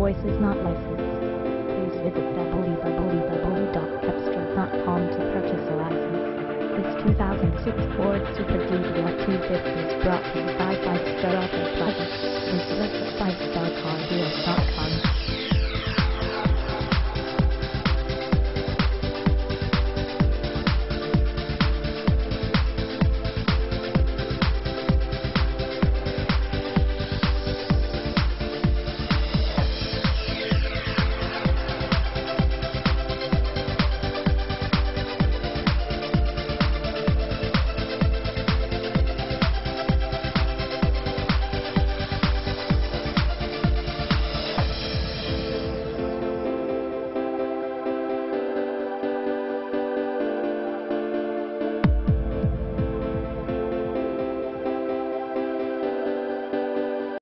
voice is not licensed. Please visit www.cepstral.com to purchase a license. This 2006 Ford Super Duty 250 is brought to you by Five Star Auto